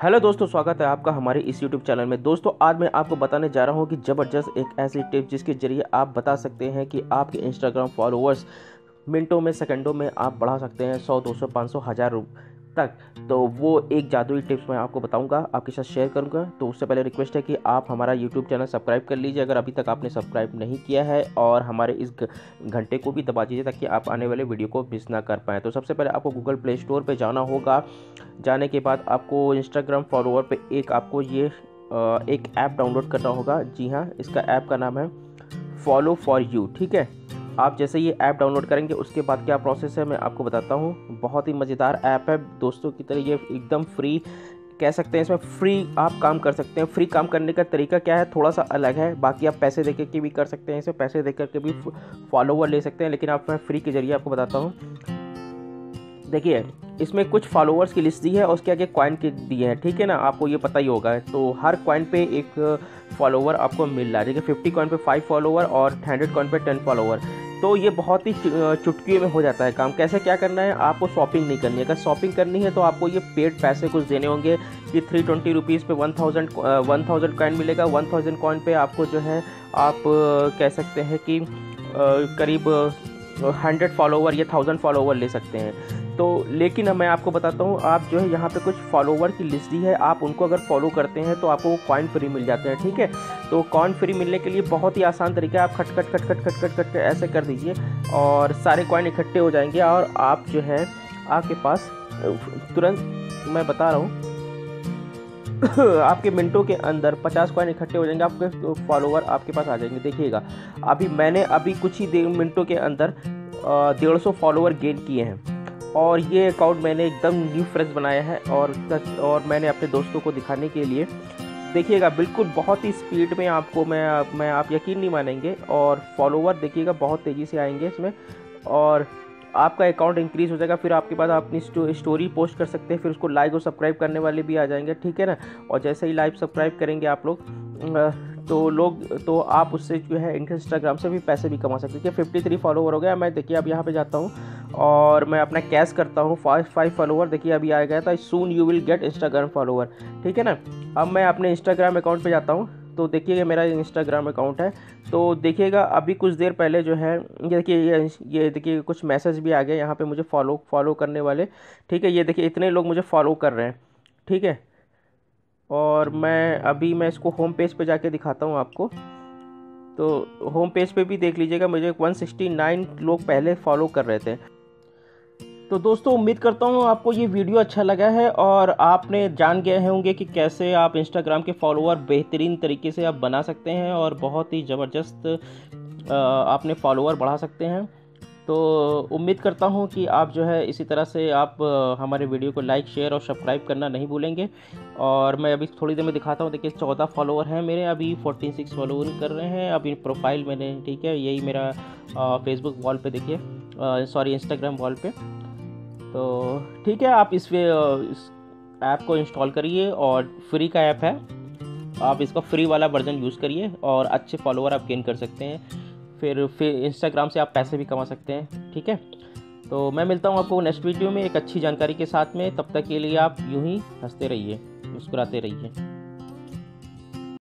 Hello दोस्तों, स्वागत है आपका हमारे इस यूट्यूब चैनल में। दोस्तों, आज मैं आपको बताने जा रहा हूँ कि ज़बरदस्त एक ऐसी टिप जिसके ज़रिए आप बता सकते हैं कि आपके इंस्टाग्राम फॉलोअर्स मिनटों में, सेकंडों में आप बढ़ा सकते हैं सौ, दो सौ, पाँच सौ, हज़ार तक। तो वो एक जादुई टिप्स मैं आपको बताऊँगा, आपके साथ शेयर करूँगा। तो उससे पहले रिक्वेस्ट है कि आप हमारा यूट्यूब चैनल सब्सक्राइब कर लीजिए अगर अभी तक आपने सब्सक्राइब नहीं किया है और हमारे इस घंटे को भी दबा दीजिए ताकि आप आने वाले वीडियो को मिस ना कर पाएँ। तो सबसे पहले आपको गूगल प्ले स्टोर पर जाना होगा। जाने के बाद आपको इंस्टाग्राम फॉलोअर पर एक आपको ये एक ऐप डाउनलोड करना होगा। जी हाँ इसका ऐप का नाम है फॉलो फॉर यू ठीक है? आप जैसे ये ऐप डाउनलोड करेंगे, उसके बाद क्या प्रोसेस है, मैं आपको बताता हूँ। बहुत ही मज़ेदार ऐप है। दोस्तों की तरह ये एकदम फ्री कह सकते हैं इसमें फ्री आप काम कर सकते हैं। फ्री काम करने का तरीका क्या है? थोड़ा सा अलग है। बाकी आप पैसे दे के भी कर सकते हैं इसमें पैसे दे करके भी फॉलोवर ले सकते हैं, लेकिन आप मैं फ्री के ज़रिए आपको बताता हूँ। देखिए, इसमें कुछ फॉलोअर्स की लिस्ट दी है और उसके आगे कॉइन की दी है, ठीक है ना? आपको ये पता ही होगा। तो हर कॉइन पे एक फॉलोवर आपको मिल रहा है। है फिफ्टी कॉइन पे फाइव फॉलोवर और हंड्रेड कॉइन पे टेन फॉलोवर तो ये बहुत ही चुटकी में हो जाता है काम। कैसे क्या करना है? आपको शॉपिंग नहीं करनी है। अगर शॉपिंग करनी है तो आपको ये पेड पैसे कुछ देने होंगे कि थ्री ट्वेंटी रुपीज़ पर one thousand one thousand coin मिलेगा। वन थाउज़ेंड कॉइन पे आपको जो है आप कह सकते हैं कि करीब हंड्रेड फॉलोवर या थाउज़ेंड फॉलोवर ले सकते हैं। तो लेकिन मैं आपको बताता हूँ, आप जो है यहाँ पे कुछ फॉलोवर की लिस्ट दी है, आप उनको अगर फॉलो करते हैं तो आपको वो कॉइन फ्री मिल जाते हैं, ठीक है? तो कॉइन फ्री मिलने के लिए बहुत ही आसान तरीका है, आप खट खट खट खट खट खट खट ऐसे कर दीजिए और सारे कॉइन इकट्ठे हो जाएँगे और आप जो है आपके पास, तुरंत मैं बता रहा हूँ आपके मिनटों के अंदर 50 कॉइन इकट्ठे हो जाएँगे, आपके फॉलोवर आपके पास आ जाएँगे, देखिएगा। अभी मैंने अभी कुछ ही मिनटों के अंदर डेढ़ सौ फॉलोवर गेन किए हैं। और ये अकाउंट मैंने एकदम न्यू फ्रेश बनाया है और और मैंने अपने दोस्तों को दिखाने के लिए। देखिएगा, बिल्कुल बहुत ही स्पीड में आपको मैं मैं, आप यकीन नहीं मानेंगे और फॉलोवर देखिएगा, बहुत तेज़ी से आएँगे इसमें। और आपका अकाउंट इंक्रीज़ हो जाएगा, फिर आपके पास अपनी स्टोरी पोस्ट कर सकते हैं, फिर उसको लाइक और सब्सक्राइब करने वाले भी आ जाएँगे, ठीक है ना? और जैसे ही लाइव सब्सक्राइब करेंगे आप लोग तो लोग तो आप उससे जो है इंस्टाग्राम से भी पैसे भी कमा सकते हैं। फिफ्टी थ्री फॉलोवर हो गया, मैं देखिए अब यहाँ पे जाता हूँ, और मैं अपना कैश करता हूँ फाइव फाइव फॉलोवर देखिए अभी आ गया था soon you will get Instagram follower ठीक है ना? अब मैं अपने इंस्टाग्राम अकाउंट पे जाता हूँ तो देखिएगा मेरा इंस्टाग्राम अकाउंट है। तो देखिएगा, अभी कुछ देर पहले जो है, ये देखिए, ये ये देखिए कुछ मैसेज भी आ गए यहाँ पे मुझे फॉलो फॉलो करने वाले। ठीक है, ये देखिए, इतने लोग मुझे फॉलो कर रहे हैं। ठीक है? और मैं अभी मैं इसको होम पेज पे जाके दिखाता हूँ आपको। तो होम पेज पे भी देख लीजिएगा, मुझे 169 लोग पहले फॉलो कर रहे थे। तो दोस्तों, उम्मीद करता हूँ आपको ये वीडियो अच्छा लगा है और आपने जान गए होंगे कि कैसे आप इंस्टाग्राम के फॉलोअर बेहतरीन तरीके से आप बना सकते हैं और बहुत ही ज़बरदस्त आपने फॉलोअर बढ़ा सकते हैं। तो उम्मीद करता हूँ कि आप जो है इसी तरह से आप हमारे वीडियो को लाइक शेयर और सब्सक्राइब करना नहीं भूलेंगे। और मैं अभी थोड़ी देर में दिखाता हूँ, देखिए चौदह फॉलोअर हैं मेरे, अभी फोर्टी सिक्स फॉलोअर कर रहे हैं। अभी प्रोफ़ाइल मैंने, ठीक है, यही मेरा फेसबुक वॉल पे देखिए सॉरी इंस्टाग्राम वॉल पे। तो ठीक है आप इस, इस ऐप को इंस्टॉल करिए और फ्री का ऐप है। आप इसका फ्री वाला वर्जन यूज़ करिए और अच्छे फॉलोअर आप गेन कर सकते हैं। फिर फिर इंस्टाग्राम से आप पैसे भी कमा सकते हैं ठीक है? तो मैं मिलता हूँ आपको नेक्स्ट वीडियो में एक अच्छी जानकारी के साथ में। तब तक के लिए आप यूँ ही हँसते रहिए मुस्कुराते रहिए।